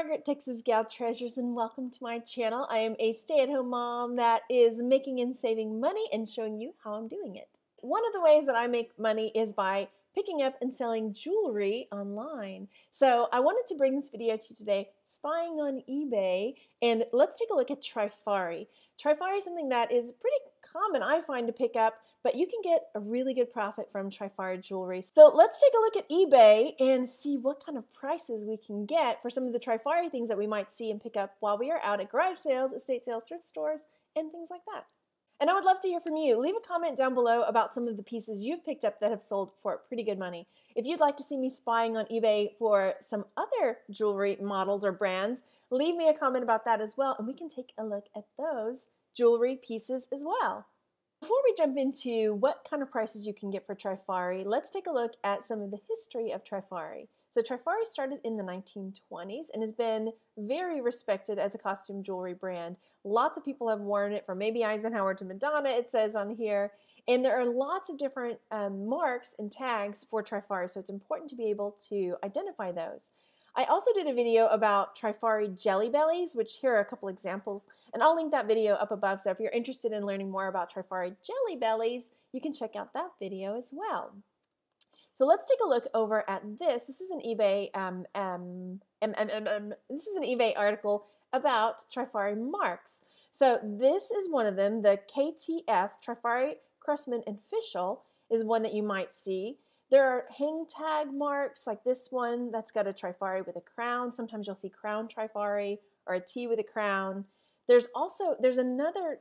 Margaret, Texas Gal Treasures, and welcome to my channel. I am a stay-at-home mom that is making and saving money and showing you how I'm doing it. One of the ways that I make money is by picking up and selling jewelry online. So I wanted to bring this video to you today, spying on eBay, and let's take a look at Trifari. Trifari is something that is pretty common, I find, to pick up but you can get a really good profit from Trifari jewelry. So let's take a look at eBay and see what kind of prices we can get for some of the Trifari things that we might see and pick up while we are out at garage sales, estate sales, thrift stores, and things like that. And I would love to hear from you. Leave a comment down below about some of the pieces you've picked up that have sold for pretty good money. If you'd like to see me spying on eBay for some other jewelry models or brands, leave me a comment about that as well, and we can take a look at those jewelry pieces as well. Before we jump into what kind of prices you can get for Trifari, let's take a look at some of the history of Trifari. So Trifari started in the 1920s and has been very respected as a costume jewelry brand. Lots of people have worn it from maybe Eisenhower to Madonna, it says on here. And there are lots of different um, marks and tags for Trifari, so it's important to be able to identify those. I also did a video about Trifari Jelly Bellies, which here are a couple examples, and I'll link that video up above, so if you're interested in learning more about Trifari Jelly Bellies, you can check out that video as well. So let's take a look over at this. This is an eBay um, um, um, this is an eBay article about Trifari marks. So this is one of them, the KTF Trifari Craftsman Official is one that you might see. There are hang tag marks like this one that's got a trifari with a crown. Sometimes you'll see crown trifari or a T with a crown. There's also, there's another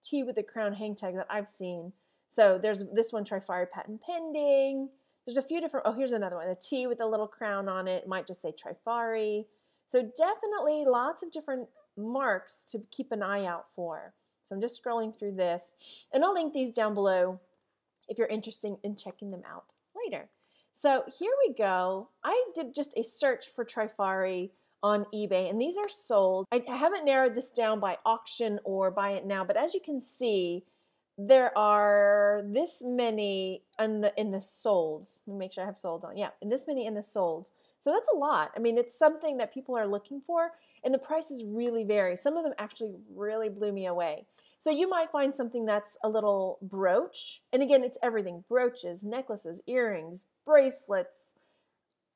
T with a crown hang tag that I've seen. So there's this one, trifari patent pending. There's a few different, oh, here's another one. A T with a little crown on it. it might just say trifari. So definitely lots of different marks to keep an eye out for. So I'm just scrolling through this. And I'll link these down below if you're interested in checking them out later. So here we go. I did just a search for Trifari on eBay and these are sold. I haven't narrowed this down by auction or buy it now, but as you can see, there are this many in the in the solds. Let me make sure I have solds on. Yeah, and this many in the solds. So that's a lot. I mean, it's something that people are looking for, and the prices really vary. Some of them actually really blew me away. So you might find something that's a little brooch. And again, it's everything brooches, necklaces, earrings, bracelets.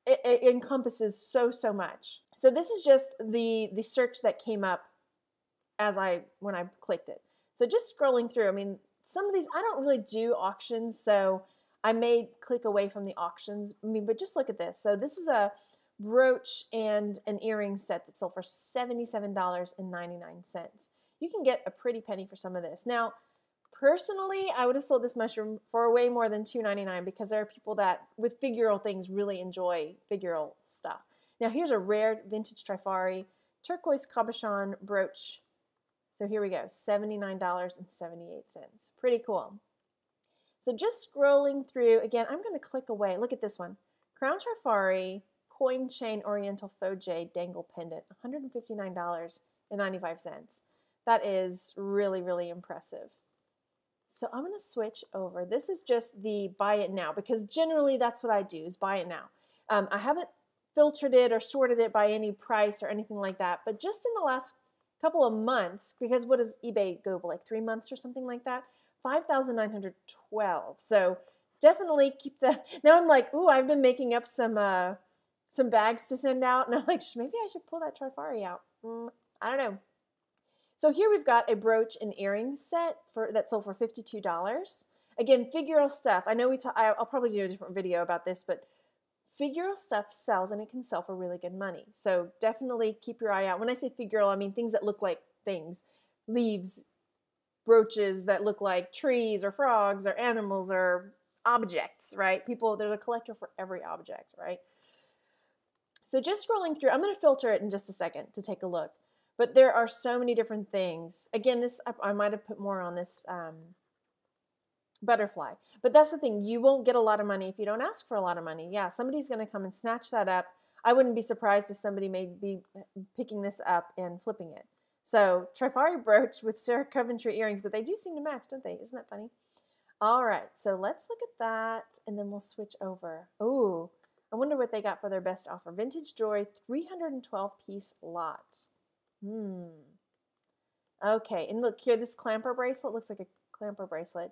It, it, encompasses so, so much. So this is just the, the search that came up as I when I clicked it. So just scrolling through, I mean, some of these, I don't really do auctions, so I may click away from the auctions. I mean, but just look at this. So this is a brooch and an earring set that sold for $77.99 you can get a pretty penny for some of this. Now, personally, I would have sold this mushroom for way more than $2.99 because there are people that, with figural things, really enjoy figural stuff. Now, here's a rare vintage Trifari turquoise cabochon brooch. So here we go, $79.78. Pretty cool. So just scrolling through, again, I'm going to click away. Look at this one. Crown Trifari coin chain oriental faux jade dangle pendant, $159.95. That is really, really impressive. So I'm going to switch over. This is just the buy it now because generally that's what I do is buy it now. Um, I haven't filtered it or sorted it by any price or anything like that, but just in the last couple of months, because what does eBay go like three months or something like that? 5,912. So definitely keep the, now I'm like, ooh, I've been making up some, uh, some bags to send out. And I'm like, maybe I should pull that Trifari out. Mm, I don't know. So here we've got a brooch and earring set for that sold for $52. Again, figural stuff. I know we talk, I'll probably do a different video about this, but figural stuff sells and it can sell for really good money. So definitely keep your eye out. When I say figural, I mean things that look like things, leaves, brooches that look like trees or frogs or animals or objects, right? People, there's a collector for every object, right? So just scrolling through, I'm going to filter it in just a second to take a look. But there are so many different things. Again, this I, I might have put more on this um, butterfly. But that's the thing. You won't get a lot of money if you don't ask for a lot of money. Yeah, somebody's going to come and snatch that up. I wouldn't be surprised if somebody may be picking this up and flipping it. So Trifari brooch with Sarah Coventry earrings, but they do seem to match, don't they? Isn't that funny? All right, so let's look at that, and then we'll switch over. Ooh, I wonder what they got for their best offer. Vintage jewelry, 312 piece lot. Hmm. Okay, and look here, this clamper bracelet looks like a clamper bracelet.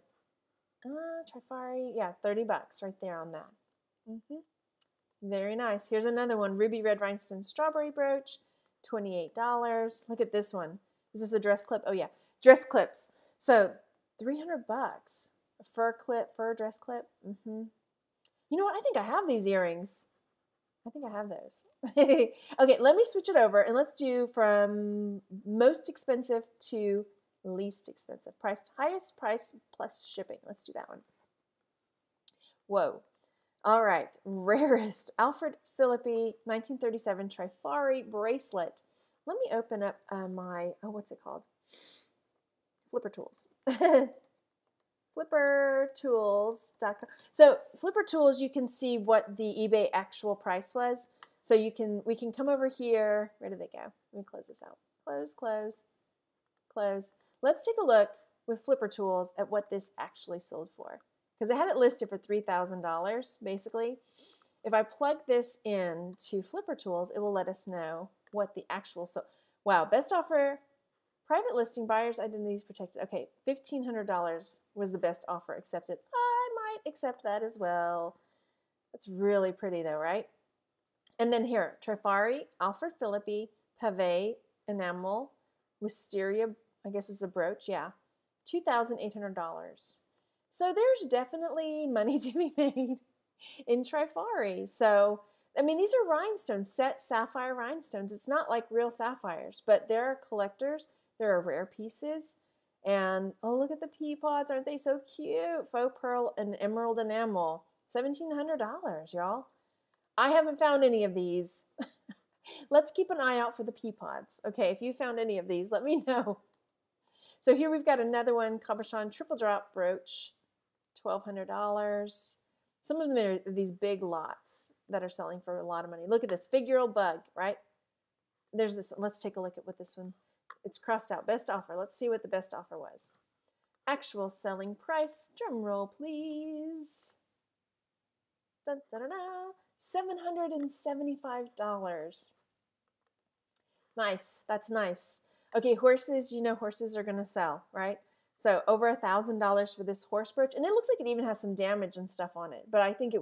Uh, Trifari, yeah, 30 bucks right there on that. Mm -hmm. Very nice. Here's another one, Ruby Red Rhinestone Strawberry Brooch, $28. Look at this one. Is this a dress clip? Oh yeah, dress clips. So 300 bucks. A fur clip, fur dress clip. Mm-hmm. You know what? I think I have these earrings. I think I have those. okay, let me switch it over and let's do from most expensive to least expensive. Price highest price plus shipping. Let's do that one. Whoa. All right, rarest Alfred Philippi 1937 Trifari bracelet. Let me open up uh, my, oh, what's it called? Flipper Tools. flippertools.com. So Flipper Tools, you can see what the eBay actual price was. So you can, we can come over here. Where did they go? Let me close this out. Close, close, close. Let's take a look with Flipper Tools at what this actually sold for. Because they had it listed for $3,000, basically. If I plug this in to Flipper Tools, it will let us know what the actual, so, wow, best offer Private listing buyers identities protected. Okay, $1,500 was the best offer accepted. I might accept that as well. That's really pretty though, right? And then here, Trifari, Alfred Philippi, Pave, Enamel, Wisteria, I guess is a brooch, yeah, $2,800. So there's definitely money to be made in Trifari. So, I mean, these are rhinestones, set sapphire rhinestones. It's not like real sapphires, but there are collectors there are rare pieces. And oh, look at the pea pods. Aren't they so cute? Faux pearl and emerald enamel. $1,700, y'all. I haven't found any of these. Let's keep an eye out for the pea pods. Okay, if you found any of these, let me know. So here we've got another one, Cabochon Triple Drop Brooch, $1,200. Some of them are these big lots that are selling for a lot of money. Look at this, figural bug, right? There's this one. Let's take a look at what this one it's crossed out. Best offer. Let's see what the best offer was. Actual selling price. Drum roll, please. Dun, dun, dun, $775. Nice. That's nice. Okay, horses, you know horses are going to sell, right? So over a $1,000 for this horse brooch. And it looks like it even has some damage and stuff on it. But I think it,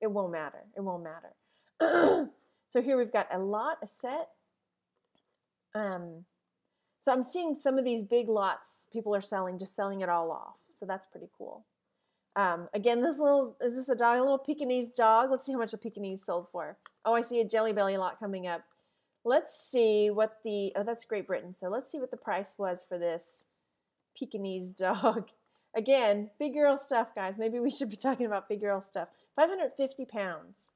it won't matter. It won't matter. so here we've got a lot, a set. Um, so I'm seeing some of these big lots people are selling, just selling it all off. So that's pretty cool. Um, again, this little, is this a dog, a little Pekingese dog? Let's see how much a Pekingese sold for. Oh, I see a Jelly Belly lot coming up. Let's see what the, oh, that's Great Britain. So let's see what the price was for this Pekingese dog. Again, figural stuff, guys. Maybe we should be talking about figural stuff. 550 pounds,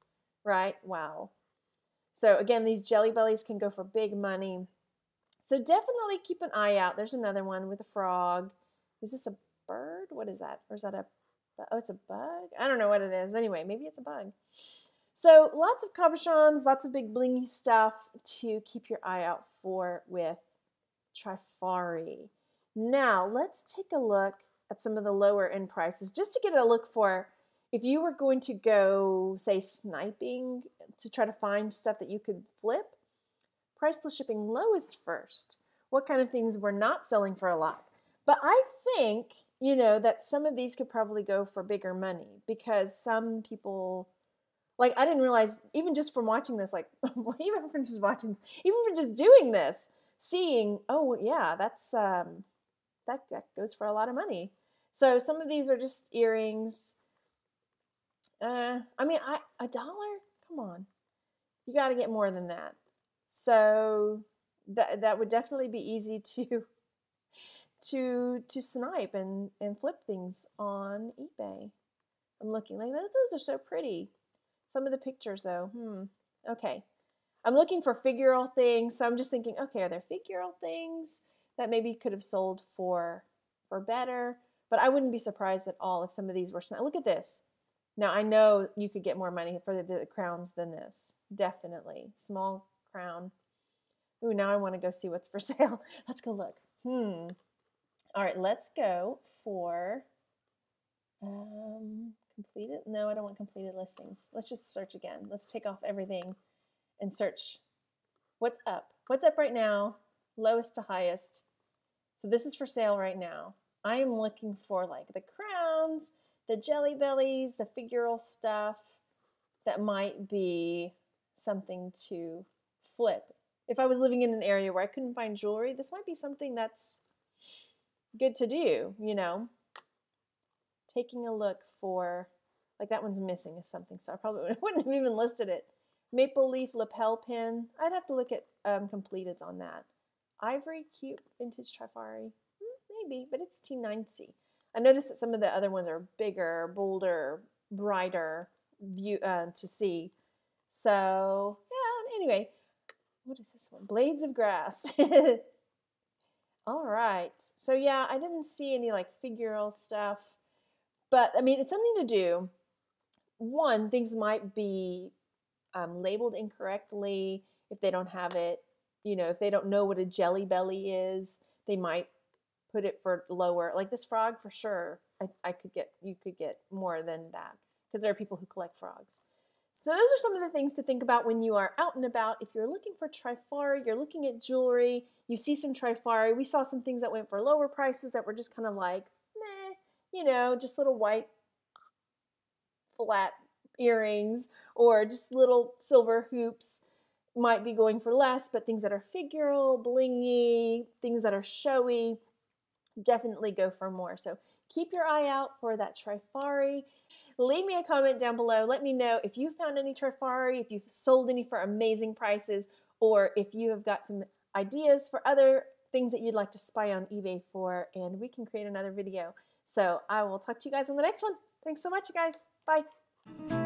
right? Wow. So again, these Jelly Bellies can go for big money. So definitely keep an eye out. There's another one with a frog. Is this a bird? What is that? Or is that a, oh, it's a bug? I don't know what it is. Anyway, maybe it's a bug. So lots of cabochons, lots of big blingy stuff to keep your eye out for with Trifari. Now let's take a look at some of the lower end prices just to get a look for if you were going to go say sniping to try to find stuff that you could flip price plus shipping lowest first. What kind of things we're not selling for a lot. But I think, you know, that some of these could probably go for bigger money because some people like I didn't realize even just from watching this, like even from just watching, even from just doing this, seeing, oh yeah, that's um, that that goes for a lot of money. So some of these are just earrings. Uh, I mean, I a dollar? Come on, you got to get more than that. So that that would definitely be easy to to to snipe and and flip things on eBay. I'm looking like those are so pretty. Some of the pictures though, hmm. Okay. I'm looking for figural things, so I'm just thinking, okay, are there figural things that maybe could have sold for for better? But I wouldn't be surprised at all if some of these were sniped. Look at this. Now I know you could get more money for the, the crowns than this. Definitely. Small crown. Ooh, now I want to go see what's for sale. Let's go look. Hmm. All right, let's go for, um, Completed? No, I don't want completed listings. Let's just search again. Let's take off everything and search what's up. What's up right now? Lowest to highest. So this is for sale right now. I am looking for like the crowns, the jelly bellies, the figural stuff that might be something to flip. If I was living in an area where I couldn't find jewelry, this might be something that's good to do, you know. Taking a look for, like that one's missing is something, so I probably wouldn't have even listed it. Maple leaf lapel pin. I'd have to look at um, completeds on that. Ivory cute vintage Trifari. Hmm, maybe, but it's T9C. I noticed that some of the other ones are bigger, bolder, brighter view uh, to see. So yeah. Anyway, what is this one? Blades of grass. All right. So yeah, I didn't see any like figural stuff, but I mean, it's something to do. One, things might be um, labeled incorrectly if they don't have it. You know, if they don't know what a jelly belly is, they might put it for lower. Like this frog, for sure, I, I could get you could get more than that because there are people who collect frogs. So those are some of the things to think about when you are out and about. If you're looking for Trifari, you're looking at jewelry, you see some Trifari. We saw some things that went for lower prices that were just kind of like, you know, just little white flat earrings or just little silver hoops might be going for less, but things that are figural, blingy, things that are showy, definitely go for more. So keep your eye out for that Trifari. Leave me a comment down below. Let me know if you found any Trifari, if you've sold any for amazing prices, or if you have got some ideas for other things that you'd like to spy on eBay for, and we can create another video. So I will talk to you guys on the next one. Thanks so much, you guys. Bye.